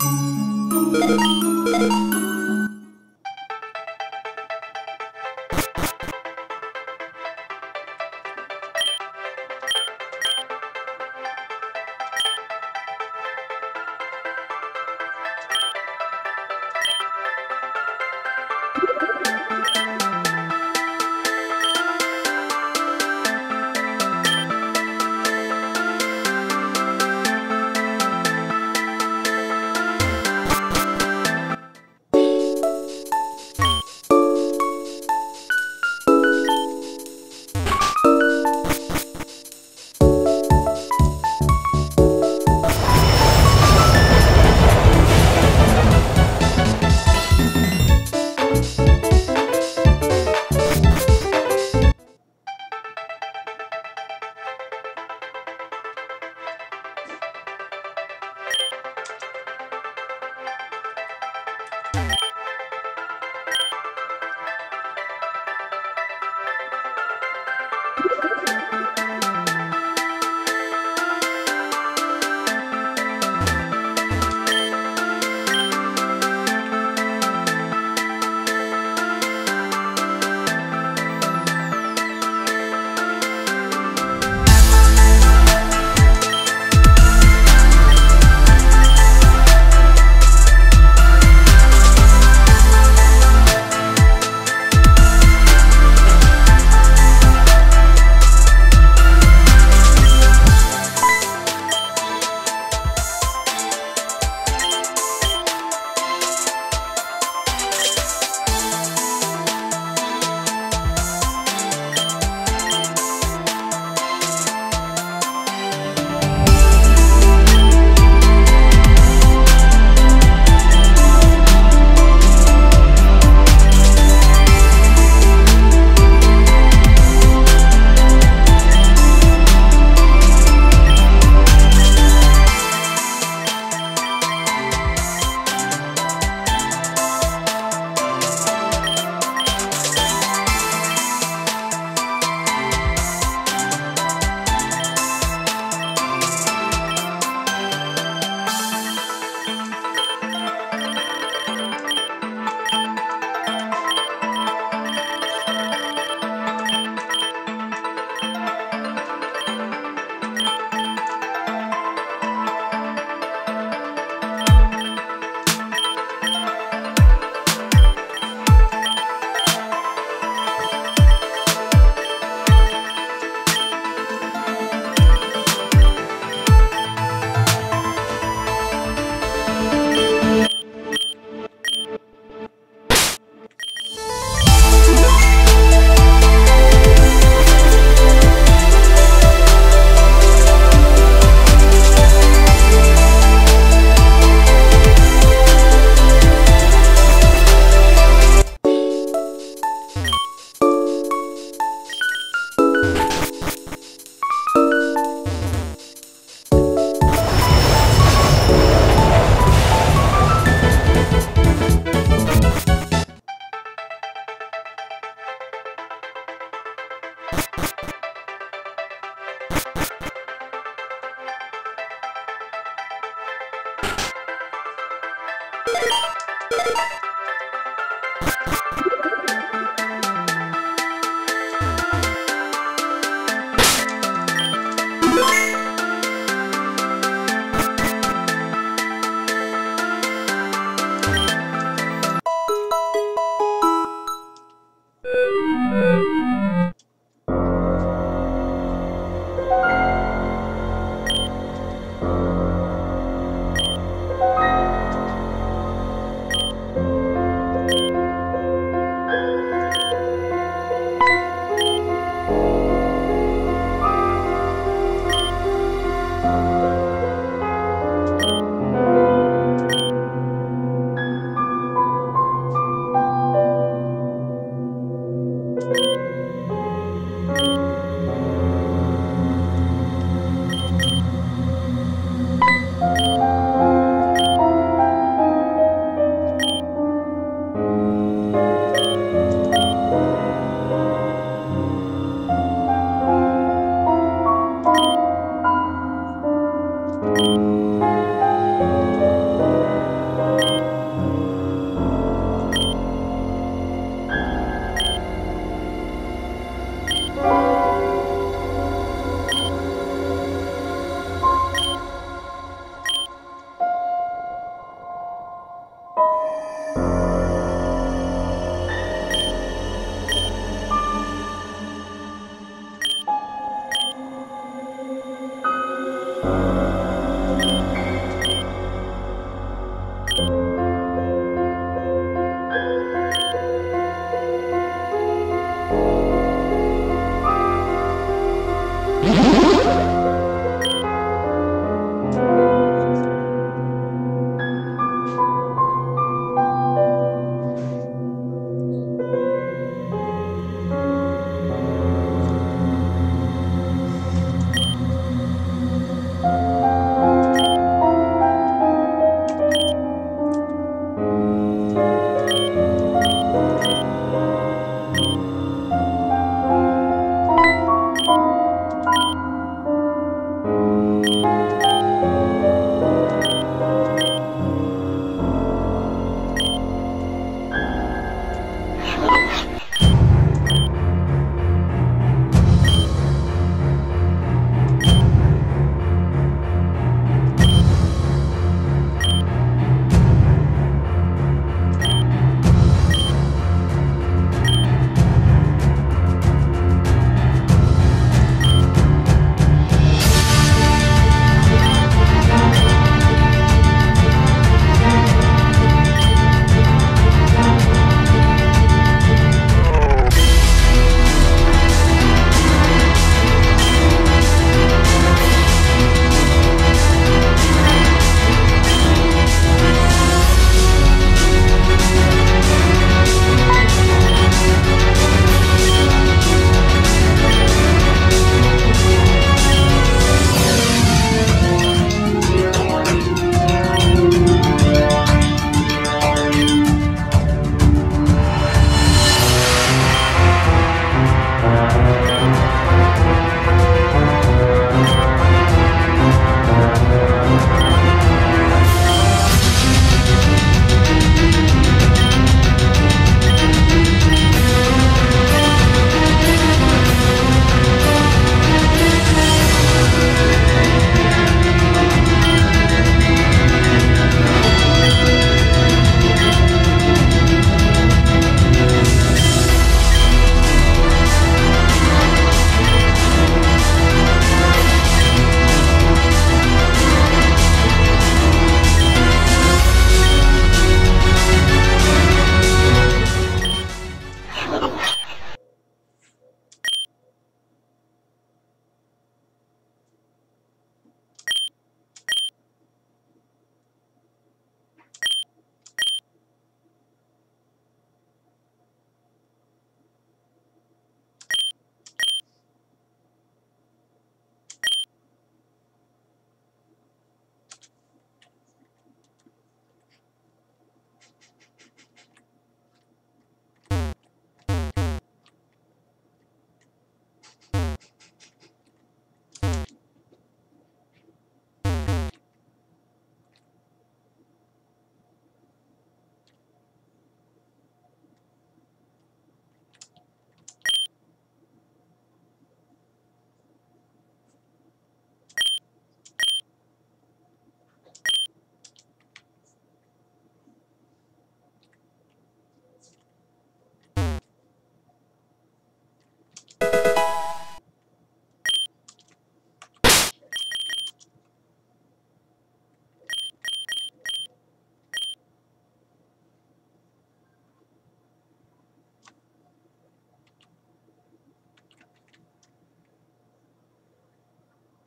Müzik